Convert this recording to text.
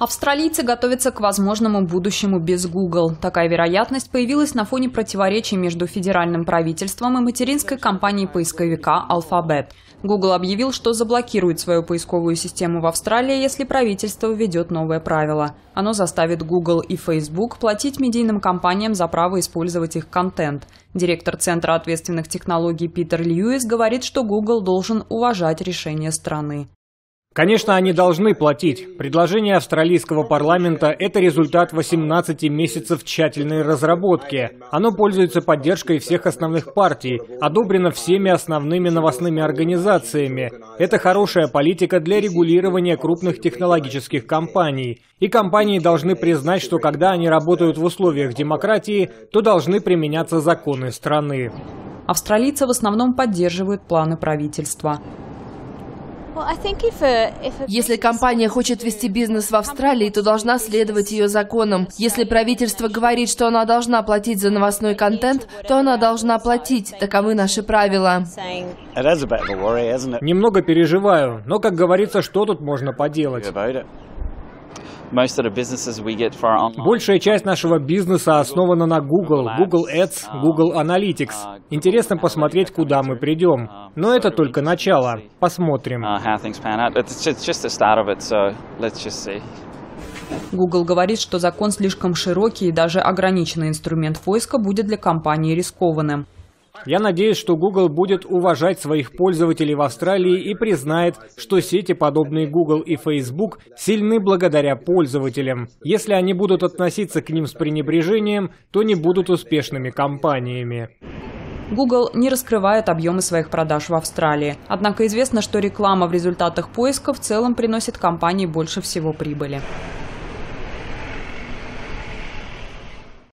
Австралийцы готовятся к возможному будущему без Google. Такая вероятность появилась на фоне противоречий между федеральным правительством и материнской компанией поисковика Alphabet. Google объявил, что заблокирует свою поисковую систему в Австралии, если правительство введет новое правило. Оно заставит Google и Facebook платить медийным компаниям за право использовать их контент. Директор Центра ответственных технологий Питер Льюис говорит, что Google должен уважать решение страны. Конечно, они должны платить. Предложение австралийского парламента – это результат 18 месяцев тщательной разработки. Оно пользуется поддержкой всех основных партий, одобрено всеми основными новостными организациями. Это хорошая политика для регулирования крупных технологических компаний. И компании должны признать, что когда они работают в условиях демократии, то должны применяться законы страны. Австралийцы в основном поддерживают планы правительства. Если компания хочет вести бизнес в Австралии, то должна следовать ее законам. Если правительство говорит, что она должна платить за новостной контент, то она должна платить. Таковы наши правила. Немного переживаю, но, как говорится, что тут можно поделать? Большая часть нашего бизнеса основана на Google, Google Ads, Google Analytics. Интересно посмотреть, куда мы придем. Но это только начало. Посмотрим. Google говорит, что закон слишком широкий и даже ограниченный инструмент поиска будет для компании рискованным. Я надеюсь, что Google будет уважать своих пользователей в Австралии и признает, что сети, подобные Google и Facebook, сильны благодаря пользователям. Если они будут относиться к ним с пренебрежением, то не будут успешными компаниями. Google не раскрывает объемы своих продаж в Австралии. Однако известно, что реклама в результатах поиска в целом приносит компании больше всего прибыли.